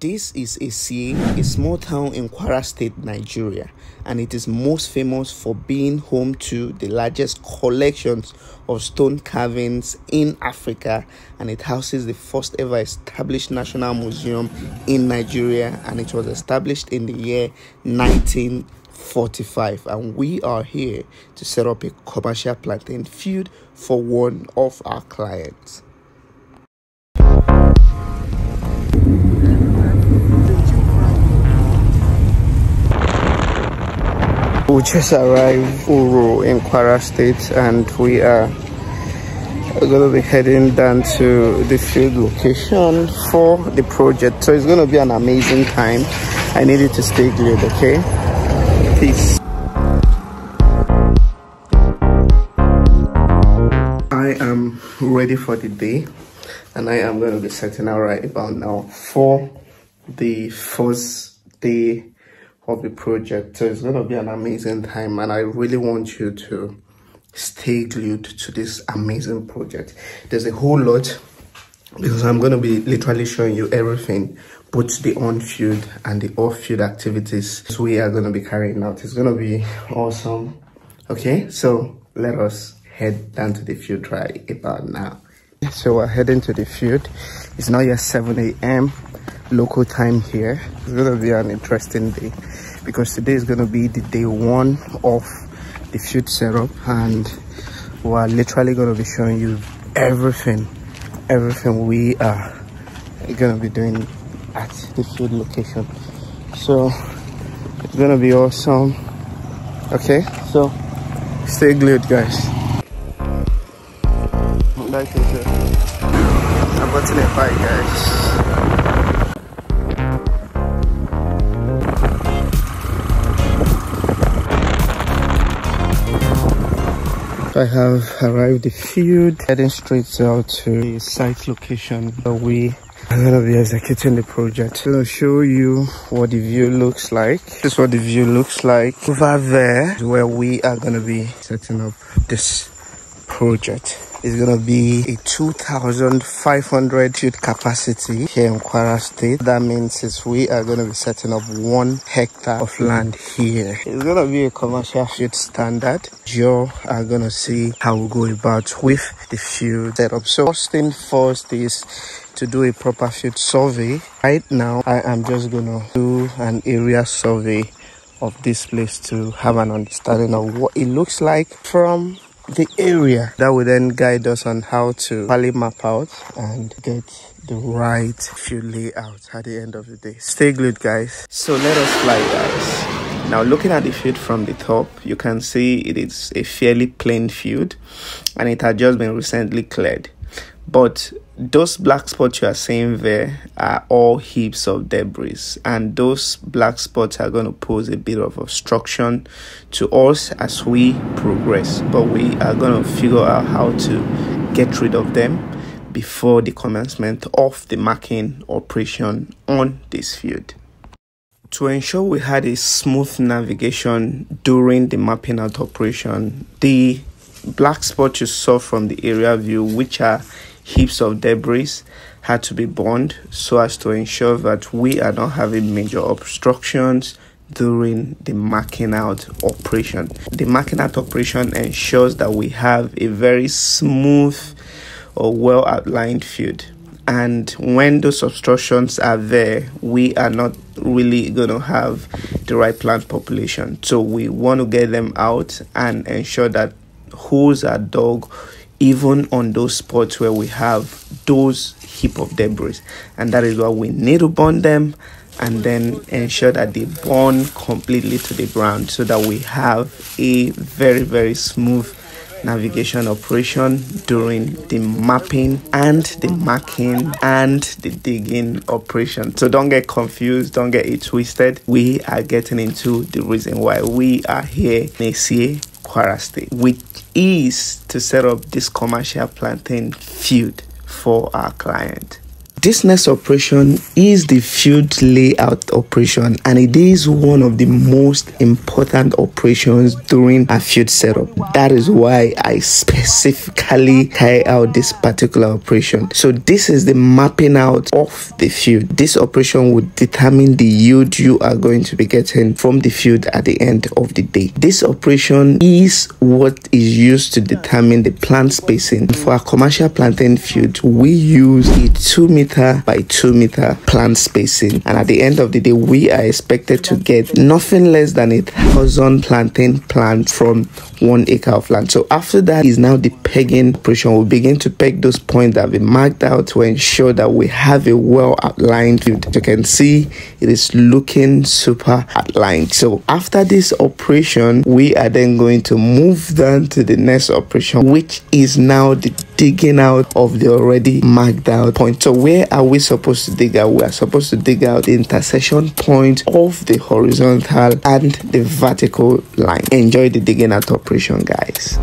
This is Esie, a small town in Kwara State, Nigeria, and it is most famous for being home to the largest collections of stone carvings in Africa, and it houses the first ever established national museum in Nigeria, and it was established in the year 1945. And we are here to set up a commercial plantain field for one of our clients. We just arrived Uru in Kwara State and we are going to be heading down to the field location for the project. So it's going to be an amazing time. I need you to stay glued, okay? Peace. I am ready for the day and I am going to be setting out right about now for the first day the project. So it's going to be an amazing time, and I really want you to stay glued to this amazing project. There's a whole lot because I'm going to be literally showing you everything, both the on-field and the off-field activities we are going to be carrying out. It's going to be awesome. Okay, so let us head down to the field right about now. So we're heading to the field. It's now yet 7 a.m. local time here. It's to be an interesting day because today is to be the day one of the field setup and we're literally to be showing you everything everything we are to be doing at the field location. So it's to be awesome. Okay so stay glued guys. Like I said I'm button it bye guys I have arrived the field, heading straight out to the site location where we are going to be executing the project. I'm going to show you what the view looks like. This is what the view looks like. Over there where we are going to be setting up this project is going to be a 2,500 field capacity here in Kwara State. That means is we are going to be setting up one hectare of land here. It's going to be a commercial field standard. You are going to see how we go about with the field setup. So first thing first is to do a proper field survey. Right now, I am just going to do an area survey of this place to have an understanding of what it looks like from the area that will then guide us on how to probably map out and get the right field layout at the end of the day. Stay glued guys. So let us fly guys. Now looking at the field from the top you can see it is a fairly plain field and it had just been recently cleared. But those black spots you are seeing there are all heaps of debris and those black spots are going to pose a bit of obstruction to us as we progress. But we are going to figure out how to get rid of them before the commencement of the marking operation on this field. To ensure we had a smooth navigation during the mapping out operation the black spots you saw from the area view which are heaps of debris had to be burned so as to ensure that we are not having major obstructions during the marking out operation. The marking out operation ensures that we have a very smooth or well outlined field. And when those obstructions are there, we are not really going to have the right plant population. So we want to get them out and ensure that holes are dug even on those spots where we have those heap of debris. And that is why we need to burn them and then ensure that they burn completely to the ground so that we have a very very smooth navigation operation during the mapping and the marking and the digging operation. So don't get confused don't get it twisted. We are getting into the reason why we are here in Esie Kwara State, which is to set up this commercial plantain field for our client. This next operation is the field layout operation and it is one of the most important operations during a field setup. That is why I specifically carry out this particular operation. So this is the mapping out of the field. This operation would determine the yield you are going to be getting from the field at the end of the day. This operation is what is used to determine the plant spacing. For a commercial planting field, we use a 2 meter by 2 meter plant spacing and at the end of the day we are expected to get nothing less than a thousand plantain plants from one acre of land. So after that is now the pegging operation. We begin to peg those points that been marked out to ensure that we have a well outlined field. You can see, it is looking super outlined. So after this operation, we are then going to move down to the next operation, which is now the digging out of the already marked out point. So where are we supposed to dig out? We are supposed to dig out the intersection point of the horizontal and the vertical line. Enjoy the digging out operation, guys.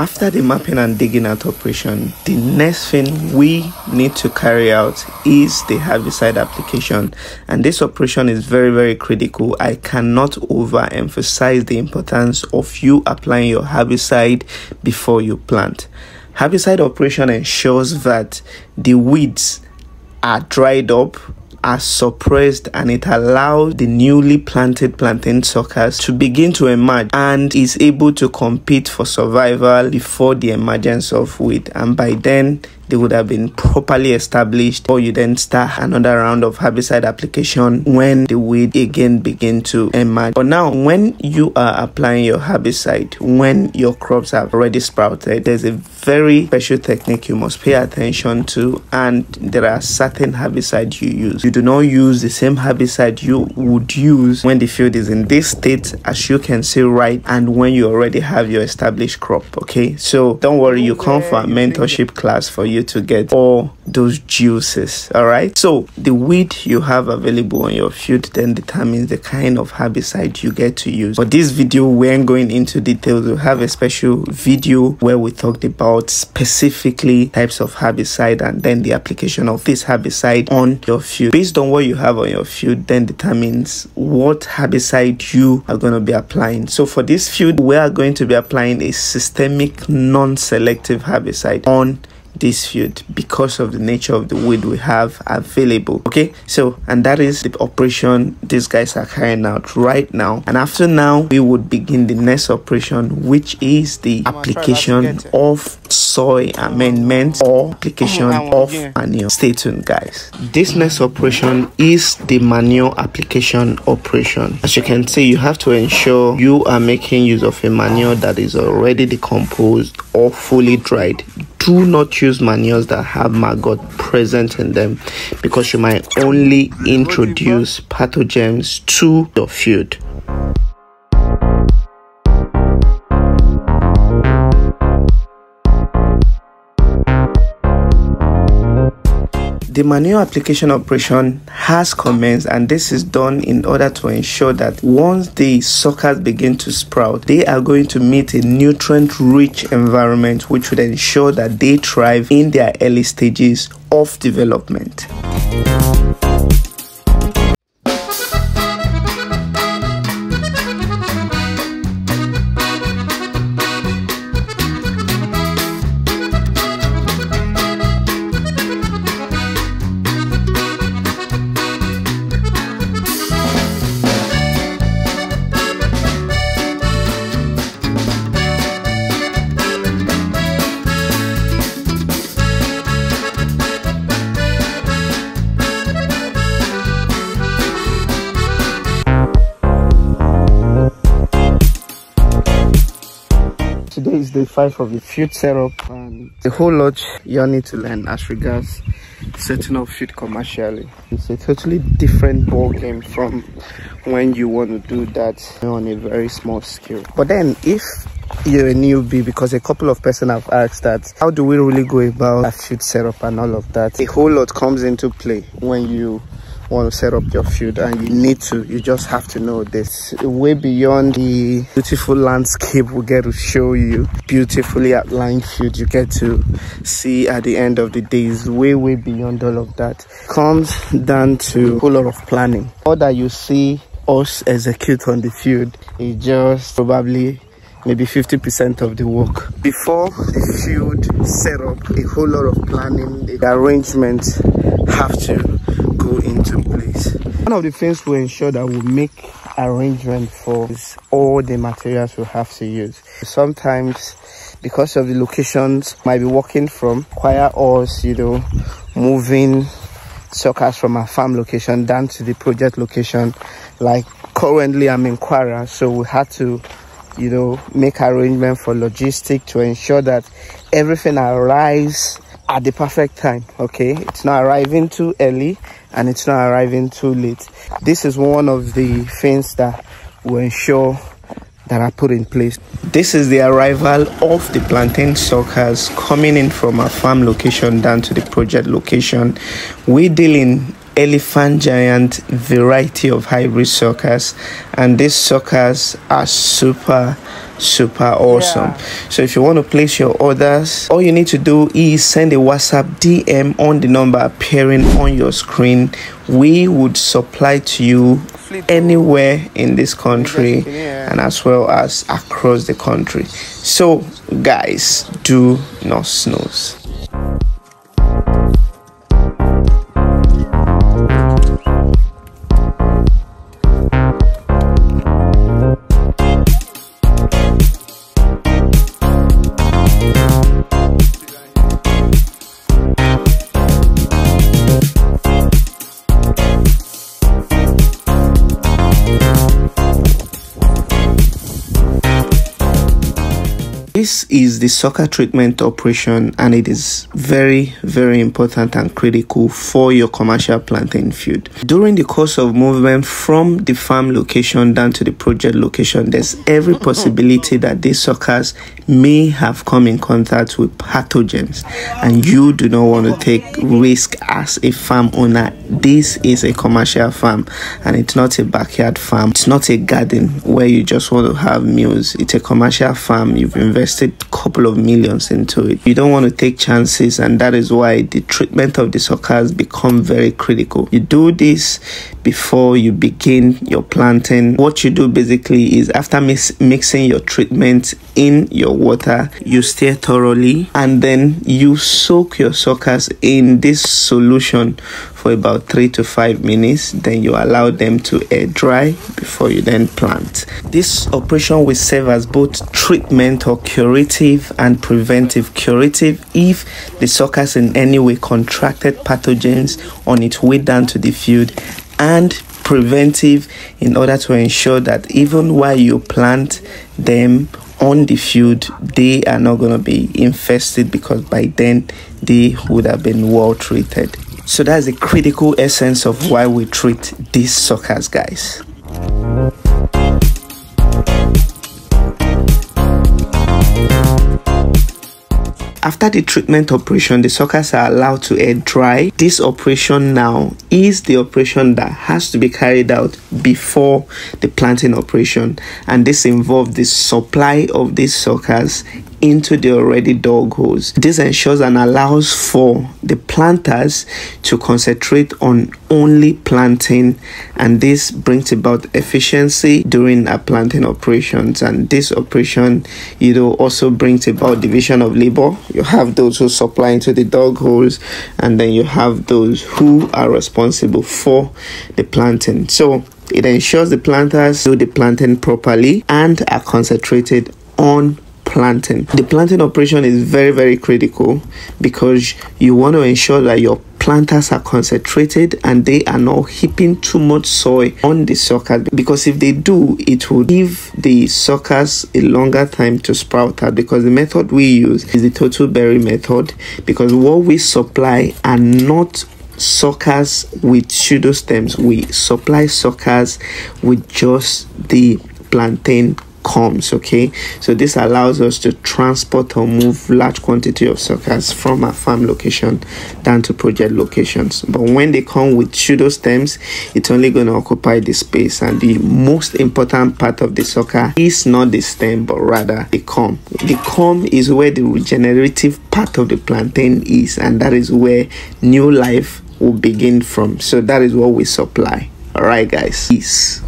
After the mapping and digging out operation, the next thing we need to carry out is the herbicide application. And this operation is very, very critical. I cannot overemphasize the importance of you applying your herbicide before you plant. Herbicide operation ensures that the weeds are dried up are suppressed and it allows the newly planted plantain suckers to begin to emerge and is able to compete for survival before the emergence of weed and by then they would have been properly established or you then start another round of herbicide application when the weed again begin to emerge. But now when you are applying your herbicide when your crops have already sprouted there's a very special technique you must pay attention to and there are certain herbicides you use. You do not use the same herbicide you would use when the field is in this state as you can see right and when you already have your established crop okay? So don't worry you come for a mentorship class for you you to get all those juices all right? So the weed you have available on your field then determines the kind of herbicide you get to use. For this video we ain't going into details. We have a special video where we talked about specifically types of herbicide and then the application of this herbicide on your field based on what you have on your field then determines what herbicide you are going to be applying. So for this field we are going to be applying a systemic non-selective herbicide on this field because of the nature of the weed we have available okay? So and that is the operation these guys are carrying out right now. And after now we would begin the next operation which is the application of soil amendment or application of manure. Stay tuned guys. This next operation is the manure application operation. As you can see you have to ensure you are making use of a manure that is already decomposed or fully dried do not use manures that have maggot present in them because you might only introduce pathogens to your field. The manure application operation has commenced and this is done in order to ensure that once the suckers begin to sprout, they are going to meet a nutrient rich environment which would ensure that they thrive in their early stages of development. Is day five of the field setup and a whole lot you need to learn as regards setting up field commercially. It's a totally different ball game from when you want to do that on a very small scale. But then if you're a newbie because a couple of person have asked that how do we really go about a field setup and all of that a whole lot comes into play when you want to set up your field and you need to you just have to know this. Way beyond the beautiful landscape we get to show you beautifully outlined field you get to see at the end of the day is way way beyond all of that. Comes down to a whole lot of planning. All that you see us execute on the field is just probably maybe 50% of the work. Before the field set up, a whole lot of planning, the arrangements have to go into place. One of the things we ensure that we make arrangement for is all the materials we have to use. Sometimes because of the locations might be working from, require us, you know, moving suckers from our farm location down to the project location. Like currently I'm in Kwara, so we had to you know, make arrangement for logistic to ensure that everything arrives at the perfect time. Okay, it's not arriving too early and it's not arriving too late. This is one of the things that will ensure that I put in place. This is the arrival of the plantain suckers coming in from our farm location down to the project location. We deal in elephant giant variety of hybrid suckers. And these suckers are super super awesome. Yeah. so if you want to place your orders all you need to do is send a whatsapp dm on the number appearing on your screen. We would supply to you anywhere in this country and as well as across the country. So guys do not snooze This is the sucker treatment operation and it is very, very important and critical for your commercial planting field. During the course of movement from the farm location down to the project location, there's every possibility that these suckers may have come in contact with pathogens and you do not want to take risk as a farm owner. This is a commercial farm and it's not a backyard farm. It's not a garden where you just want to have meals. It's a commercial farm. You've invested couple of millions into it. You don't want to take chances, and that is why the treatment of the suckers become very critical. You do this before you begin your planting. What you do basically is after mix, mixing your treatment in your water, you stir thoroughly and then you soak your suckers in this solution for about three to five minutes. Then you allow them to air dry before you then plant. This operation will serve as both treatment or curative and preventive. Curative if the suckers in any way contracted pathogens on its way down to the field and preventive in order to ensure that even while you plant them on the field they are not going to be infested because by then they would have been well treated so that's the critical essence of why we treat these suckers guys After the treatment operation, the suckers are allowed to air dry. This operation now is the operation that has to be carried out before the planting operation, and this involves the supply of these suckers into the already dug holes. This ensures and allows for the planters to concentrate on only planting and this brings about efficiency during our planting operations. And this operation you know also brings about division of labor. You have those who supply into the dug holes and then you have those who are responsible for the planting. So it ensures the planters do the planting properly and are concentrated on planting. The planting operation is very, very critical because you want to ensure that your planters are concentrated and they are not heaping too much soil on the suckers because if they do it will give the suckers a longer time to sprout out because the method we use is the total berry method because what we supply are not suckers with pseudo stems we supply suckers with just the plantain corms okay? So this allows us to transport or move large quantity of suckers from our farm location down to project locations. But when they come with pseudo stems it's only going to occupy the space. And the most important part of the sucker is not the stem but rather the corm. The corm is where the regenerative part of the plantain is and that is where new life will begin from. So that is what we supply. All right guys. Peace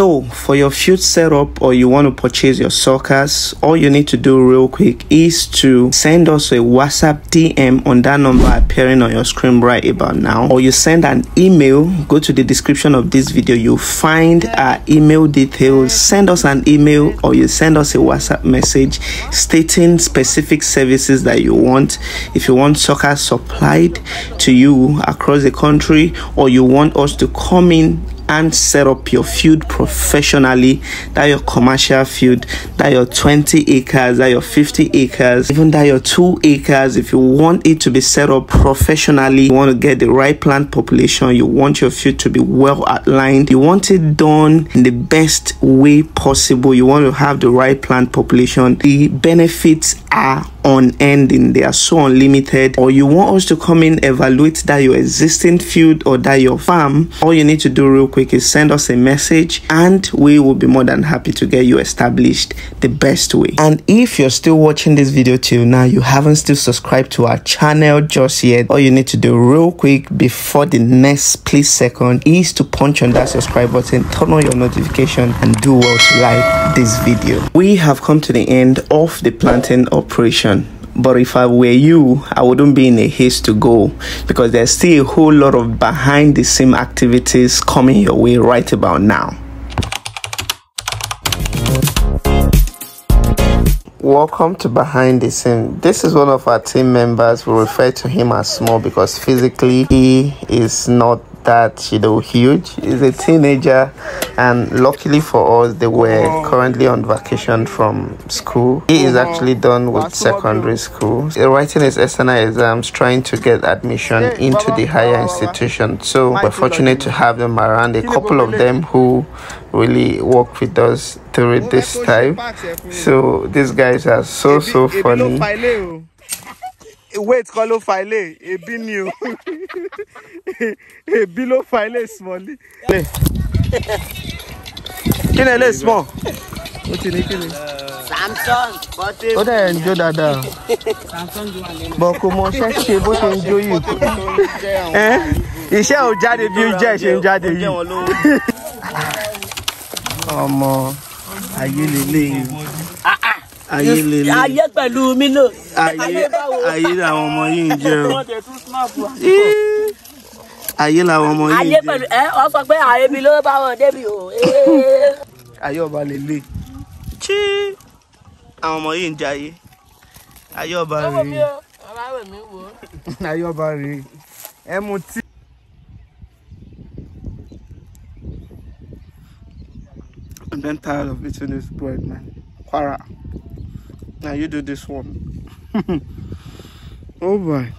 So for your field setup or you want to purchase your suckers, all you need to do real quick is to send us a WhatsApp DM on that number appearing on your screen right about now. Or you send an email, go to the description of this video, you'll find our email details. Send us an email or you send us a WhatsApp message stating specific services that you want. If you want suckers supplied to you across the country or you want us to come in and set up your field professionally. That your commercial field that your 20 acres that your 50 acres even that your 2 acres. If you want it to be set up professionally you want to get the right plant population you want your field to be well outlined you want it done in the best way possible you want to have the right plant population the benefits are unending they are so unlimited. Or you want us to come in evaluate that your existing field or that your farm. All you need to do real quick is send us a message and we will be more than happy to get you established the best way. And if you're still watching this video till now you haven't still subscribed to our channel just yet all you need to do real quick before the next split second is to punch on that subscribe button turn on your notification and do well like this video. We have come to the end of the planting operation but if I were you, I wouldn't be in a haste to go because there's still a whole lot of behind the scene activities coming your way right about now. Welcome to Behind the Scene. This is one of our team members. We refer to him as small because physically he is not that you know huge. He's a teenager and luckily for us they were currently on vacation from school. He is actually done with secondary school. He's writing his SNI exams trying to get admission into the higher institution. So we're fortunate to have them around. A couple of them who really work with us through this time. So these guys are so so funny wait kọ́ ló fa ilé ebi ni o ebi ló fa ilé small. kí ni ilé small. ó ti ní kí ni. samsung bọ́tẹ́ ó dẹ̀ ń jó dáadáa bọ̀ kò mọ ṣẹ́ ṣe bó ṣe ń jó yìí iṣẹ́ ò jáde bí ó jẹ́ ṣe ń jáde yìí. ọmọ ayé lélẹ̀ ayé lélẹ̀ ayé pẹ̀lú mílò. ayé ayé làwọn ọmọ yìí ń jẹ o. Ayé làwọn ọmọ yìí ayé ń pẹ̀lú jẹ ẹ ọ sọ pé ààrẹ mi ló bá wọn débi o. ayé ọba lélẹ̀ tí àwọn ọmọ yìí ń jẹ ayé. Ayé ọba rèé. ayé ọba rèé. Ẹ mu tí. I'm then tired of eating this bread, man. Quara. Now you do this one. oh boy.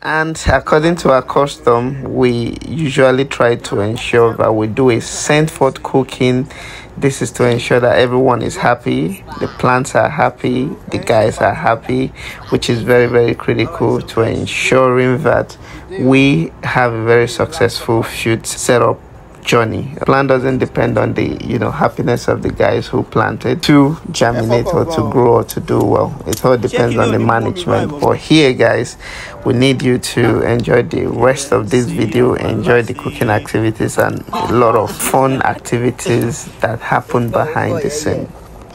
And according to our custom, we usually try to ensure that we do a send forth cooking. This is to ensure that everyone is happy, the plants are happy, the guys are happy, which is very, very critical to ensuring that we have a very successful shoot setup journey. A plant doesn't depend on the you know happiness of the guys who planted to germinate or to grow or to do well. It all depends on the management. But here, guys, we need you to enjoy the rest of this video, enjoy the cooking activities and a lot of fun activities that happen behind the scene.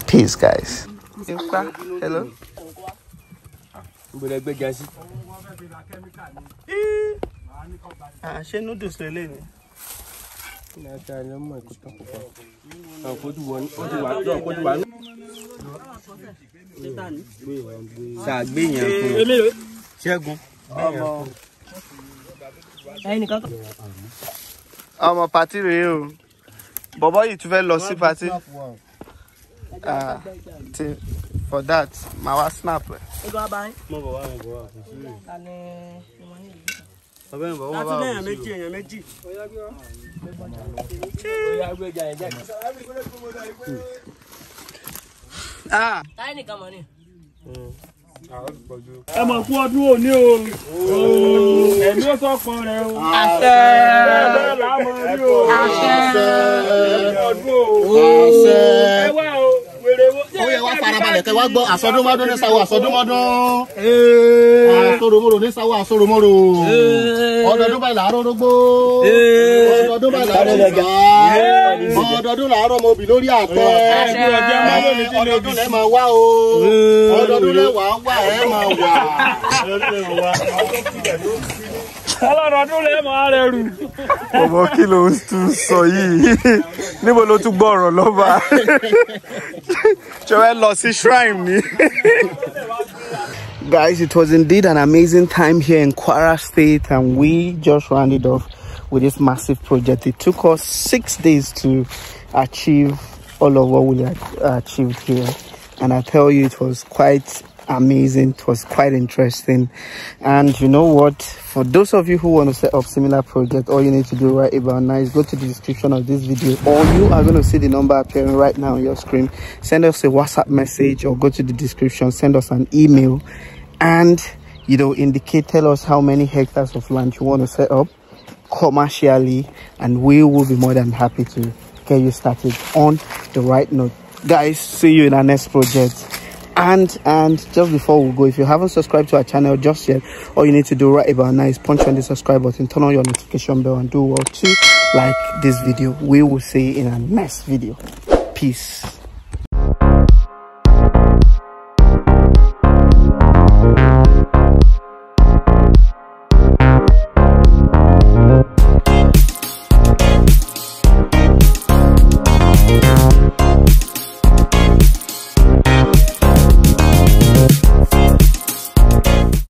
Peace, guys. Hello. Ah, ṣé noodles dáadáa ni ọmọ ẹ̀kọ́ tó kọ̀ pa àfojú wọn ó ti wà lọ àfojú wà. sàgbé yẹn fún un ṣẹ́gun. ọmọ pàtí rèé o bọ̀bọ̀ yìí tún fẹ́ lọ sí pàtí. Uh, ah, for that, my wife snap. Hey, go, bye. Mo bọ̀ wá, mo bọ̀ wá ọbẹ̀ ń bọ̀ wọ́n bá wọ́n sí o. láti lẹ́yìn méjì èèyàn méjì. Hmm. Ah! táyì ẹ̀mí ó sọ̀kan rẹ̀ o. àṣẹ. Ẹ̀mí ọdún o. àṣẹ. Ẹ o ó yẹ wá farabalẹ̀ kẹ́ wá gbọ́ àsọdúnmọ́dún ní sáwọ́ àsọdúnmọ́dún. Àsoròmọ́rò ní sáwọ́ àsoròmọ́rò ọdọọdún báyìí làárọ̀ rógbó ọdọọdún báyìí làárọ̀ lẹ́gà ọdọọdún làárọ̀ mọ̀bì lórí àtẹ ọdọọdún lẹ́ máa wá o. Ọdọọdún lẹ́ wàá wà ẹ́ máa wà. ọlọ́dọọdún lè máa rẹ̀ rù. ọmọ kí ló ń tún sọ yìí? Níbo ló tún gbọ́ ọ̀rọ̀ lọ́ba fẹ́ lọ sí shrine. Guys, it was indeed an amazing time here in Kwara State, and we just rounded off with this massive project. It took us six days to achieve all of what we had achieved here, and I tell you, it was quite amazing. It was quite interesting, and you know what? For those of you who want to set up similar project, all you need to do right about now is go to the description of this video, or you are going to see the number appearing right now on your screen. Send us a WhatsApp message, or go to the description, send us an email and you know indicate tell us how many hectares of land you want to set up commercially and we will be more than happy to get you started on the right note guys see you in our next project and and just before we go if you haven't subscribed to our channel just yet all you need to do right about now is punch on the subscribe button turn on your notification bell and do well to like this video. We will see you in our next video. Peace